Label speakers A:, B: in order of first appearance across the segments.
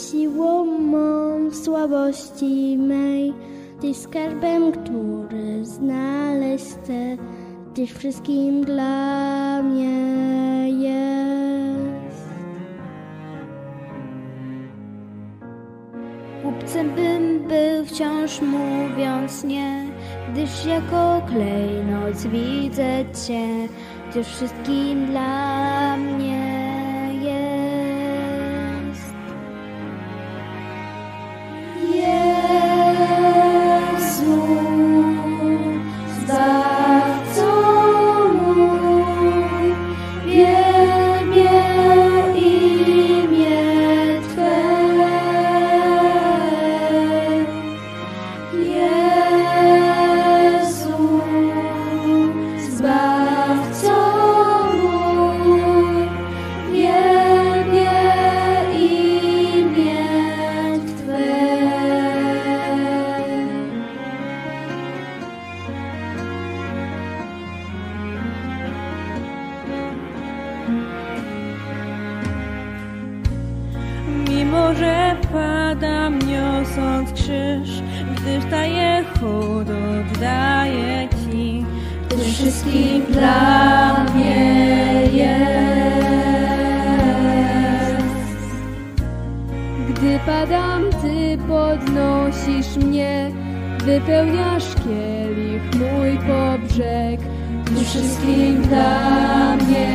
A: Siłą mą w słabości mej, Ty skarbem, który znaleźć chcę, Tyś wszystkim dla mnie jest.
B: Głupcem bym był wciąż mówiąc nie, gdyż jako klejnoc widzę Cię, Tyś wszystkim dla mnie Ty
C: podnosisz mnie, wypełniasz kielich mój po brzeg.
B: Wszystkim dla mnie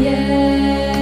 B: jest.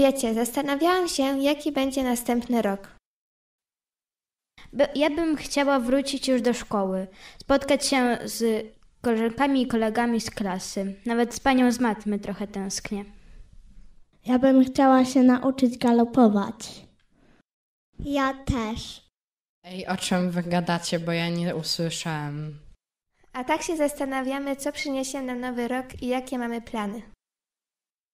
D: Wiecie, zastanawiałam się, jaki będzie następny rok.
B: By- Ja bym chciała wrócić już do szkoły, spotkać się z koleżankami i kolegami z klasy. Nawet z panią z matmy trochę tęsknię.
A: Ja bym chciała się nauczyć galopować.
E: Ja też.
F: Ej, o czym wy gadacie, bo ja nie usłyszałem.
D: A tak się zastanawiamy, co przyniesie nam nowy rok i jakie mamy plany.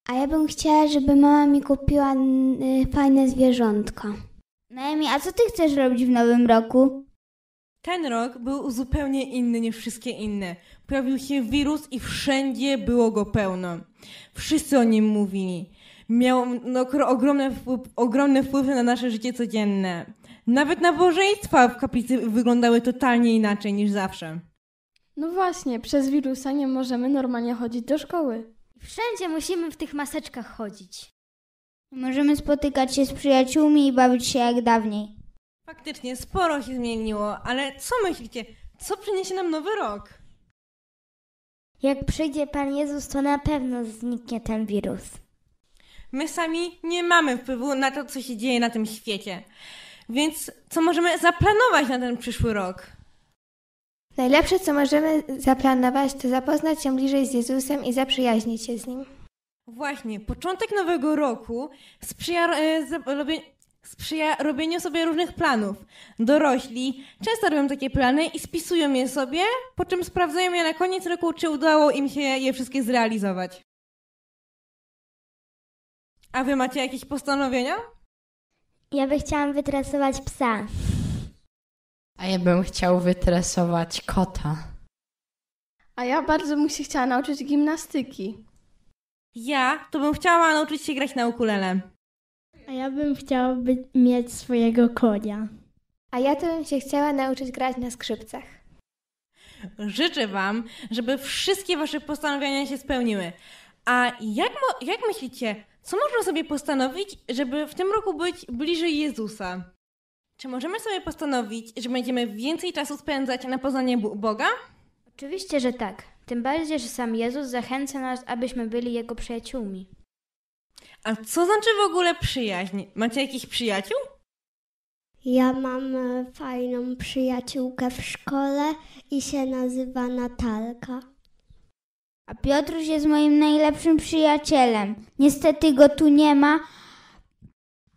E: A ja bym chciała, żeby mama mi kupiła y, fajne zwierzątka. Naomi, a co ty chcesz robić w nowym roku?
G: Ten rok był zupełnie inny niż wszystkie inne. Pojawił się wirus i wszędzie było go pełno. Wszyscy o nim mówili. Miał no, ogromny, wpływ, ogromny wpływ na nasze życie codzienne. Nawet nabożeństwa w kaplicy wyglądały totalnie inaczej niż zawsze.
C: No właśnie, przez wirusa nie możemy normalnie chodzić do szkoły.
B: Wszędzie musimy w tych maseczkach chodzić.
E: Możemy spotykać się z przyjaciółmi i bawić się jak dawniej.
G: Faktycznie, sporo się zmieniło, ale co myślicie? Co przyniesie nam nowy rok?
A: Jak przyjdzie Pan Jezus, to na pewno zniknie ten wirus.
G: My sami nie mamy wpływu na to, co się dzieje na tym świecie. Więc co możemy zaplanować na ten przyszły rok?
D: Najlepsze, co możemy zaplanować, to zapoznać się bliżej z Jezusem i zaprzyjaźnić się z Nim.
G: Właśnie, początek nowego roku sprzyja, e, za- robię, sprzyja robieniu sobie różnych planów. Dorośli często robią takie plany i spisują je sobie, po czym sprawdzają je na koniec roku, czy udało im się je wszystkie zrealizować. A wy macie jakieś postanowienia?
A: Ja by chciałam wytresować psa.
F: A ja bym chciał wytresować kota.
C: A ja bardzo bym się chciała nauczyć gimnastyki.
G: Ja to bym chciała nauczyć się grać na ukulele.
A: A ja bym chciała by mieć swojego konia.
D: A ja to bym się chciała nauczyć grać na skrzypcach.
G: Życzę Wam, żeby wszystkie Wasze postanowienia się spełniły. A jak, jak myślicie, co można sobie postanowić, żeby w tym roku być bliżej Jezusa? Czy możemy sobie postanowić, że będziemy więcej czasu spędzać na poznanie Boga?
B: Oczywiście, że tak. Tym bardziej, że sam Jezus zachęca nas, abyśmy byli Jego przyjaciółmi.
G: A co znaczy w ogóle przyjaźń? Macie jakichś przyjaciół?
A: Ja mam e, fajną przyjaciółkę w szkole i się nazywa Natalka.
E: A Piotruś jest moim najlepszym przyjacielem. Niestety go tu nie ma,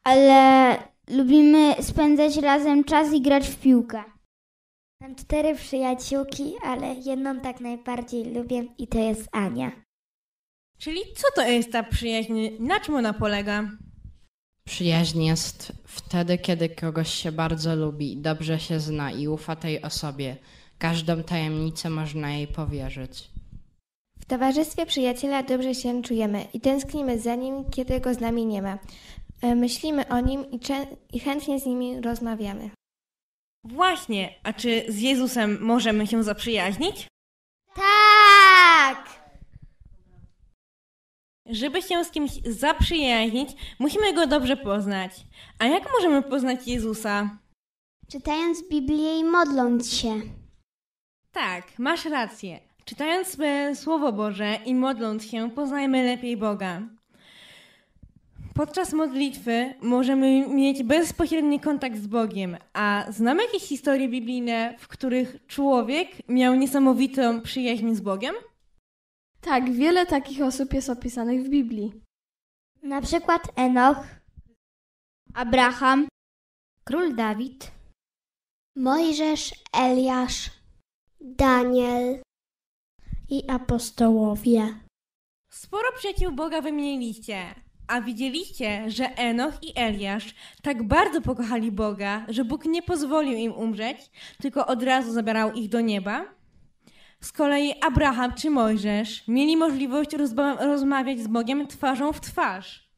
E: ale lubimy spędzać razem czas i grać w piłkę.
A: Mam cztery przyjaciółki, ale jedną tak najbardziej lubię i to jest Ania.
G: Czyli co to jest ta przyjaźń? Na czym ona polega?
F: Przyjaźń jest wtedy, kiedy kogoś się bardzo lubi, dobrze się zna i ufa tej osobie. Każdą tajemnicę można jej powierzyć.
D: W towarzystwie przyjaciela dobrze się czujemy i tęsknimy za nim, kiedy go z nami nie ma. E, Myślimy o nim i, czę- i chętnie z nimi rozmawiamy.
G: Właśnie, a czy z Jezusem możemy się zaprzyjaźnić?
E: Tak!
G: Żeby się z kimś zaprzyjaźnić, musimy go dobrze poznać. A jak możemy poznać Jezusa?
E: Czytając Biblię i modląc się.
G: Tak, masz rację. Czytając e, Słowo Boże i modląc się, poznajemy lepiej Boga. Podczas modlitwy możemy mieć bezpośredni kontakt z Bogiem, a znamy jakieś historie biblijne, w których człowiek miał niesamowitą przyjaźń z Bogiem?
C: Tak, wiele takich osób jest opisanych w Biblii.
A: Na przykład Enoch,
E: Abraham,
B: Król Dawid,
E: Mojżesz, Eliasz.
A: Daniel i apostołowie.
G: Sporo przyjaciół Boga wymieniliście, a widzieliście, że Enoch i Eliasz tak bardzo pokochali Boga, że Bóg nie pozwolił im umrzeć, tylko od razu zabierał ich do nieba? Z kolei Abraham czy Mojżesz mieli możliwość rozmawiać z Bogiem twarzą w twarz.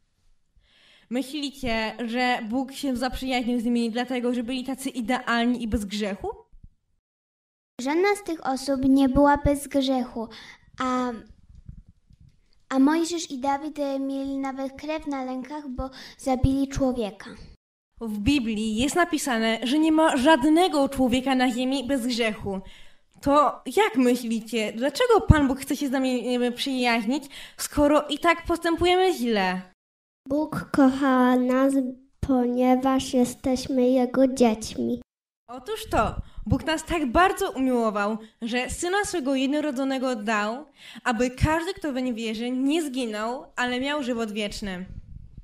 G: Myślicie, że Bóg się zaprzyjaźnił z nimi dlatego, że byli tacy idealni i bez grzechu?
E: Żadna z tych osób nie była bez grzechu, a, a Mojżesz i Dawid e, mieli nawet krew na rękach, bo zabili człowieka.
G: W Biblii jest napisane, że nie ma żadnego człowieka na ziemi bez grzechu. To jak myślicie, dlaczego Pan Bóg chce się z nami przyjaźnić, skoro i tak postępujemy źle?
A: Bóg kocha nas, ponieważ jesteśmy Jego dziećmi.
G: Otóż to, Bóg nas tak bardzo umiłował, że Syna swego jednorodzonego dał, aby każdy, kto we nie wierzy, nie zginął, ale miał żywot wieczny.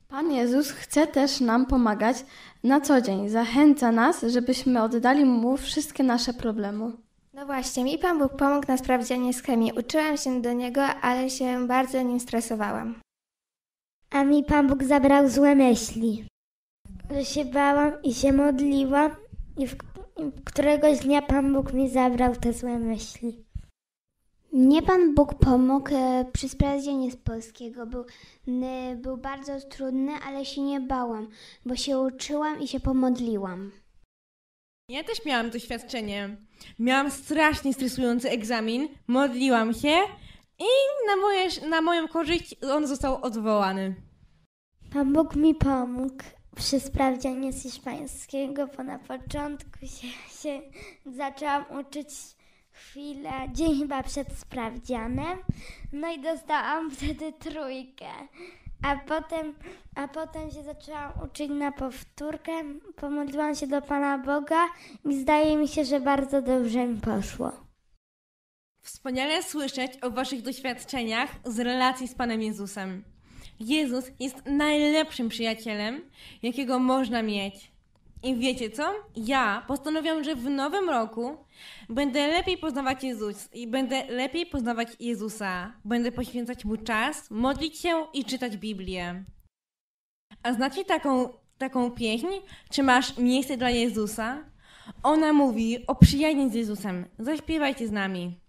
C: Pan Jezus chce też nam pomagać na co dzień. Zachęca nas, żebyśmy oddali Mu wszystkie nasze problemy.
D: No właśnie, mi Pan Bóg pomógł na sprawdzianie z chemii. Uczyłam się do niego, ale się bardzo nim stresowałam.
A: A mi Pan Bóg zabrał złe myśli. Że się bałam i się modliłam i, w, któregoś dnia Pan Bóg mi zabrał te złe myśli.
E: Mnie Pan Bóg pomógł e, przy sprawdzianie z polskiego. Był, był bardzo trudny, ale się nie bałam, bo się uczyłam i się pomodliłam.
G: Ja też miałam doświadczenie. Miałam strasznie stresujący egzamin, modliłam się i na, moje, na moją korzyść on został odwołany.
A: Pan Bóg mi pomógł przy sprawdzianie z hiszpańskiego, bo na początku się, się zaczęłam uczyć chwilę, dzień chyba przed sprawdzianem, no i dostałam wtedy trójkę. A potem, a potem się zaczęłam uczyć na powtórkę, pomodliłam się do Pana Boga i zdaje mi się, że bardzo dobrze mi poszło.
G: Wspaniale słyszeć o Waszych doświadczeniach z relacji z Panem Jezusem. Jezus jest najlepszym przyjacielem, jakiego można mieć. I wiecie co? Ja postanowiłam, że w nowym roku będę lepiej poznawać Jezus i będę lepiej poznawać Jezusa. Będę poświęcać mu czas, modlić się i czytać Biblię. A znacie taką, taką pieśń? Czy masz miejsce dla Jezusa? Ona mówi o przyjaźni z Jezusem. Zaśpiewajcie z nami.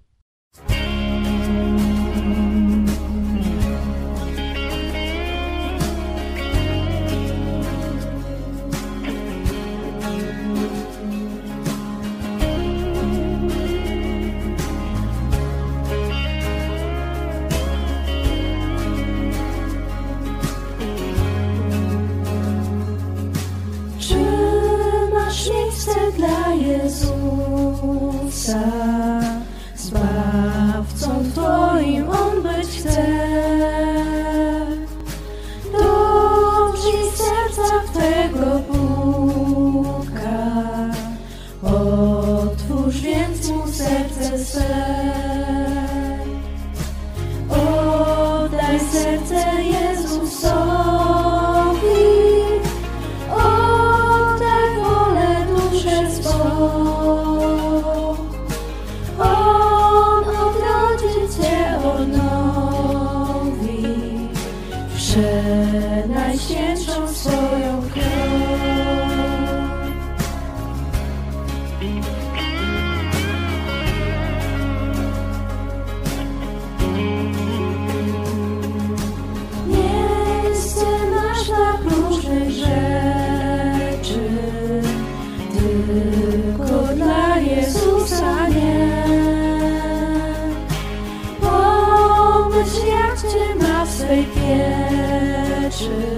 H: the sun. 是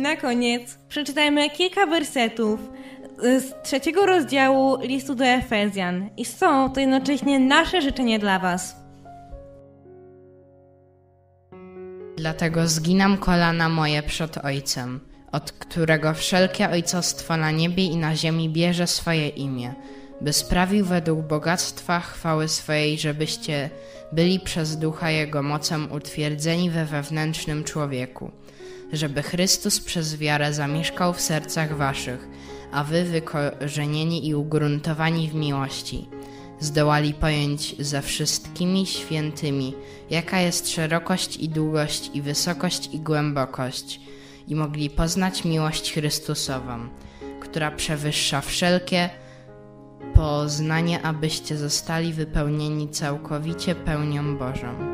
G: Na koniec przeczytajmy kilka wersetów z trzeciego rozdziału listu do Efezjan i są to jednocześnie nasze życzenie dla Was.
F: Dlatego zginam kolana moje przed Ojcem, od którego wszelkie ojcostwo na niebie i na ziemi bierze swoje imię, by sprawił według bogactwa chwały swojej, żebyście byli przez ducha Jego mocą utwierdzeni we wewnętrznym człowieku, żeby Chrystus przez wiarę zamieszkał w sercach waszych, a wy wykorzenieni i ugruntowani w miłości, zdołali pojąć ze wszystkimi świętymi, jaka jest szerokość i długość i wysokość i głębokość, i mogli poznać miłość Chrystusową, która przewyższa wszelkie poznanie, abyście zostali wypełnieni całkowicie pełnią Bożą.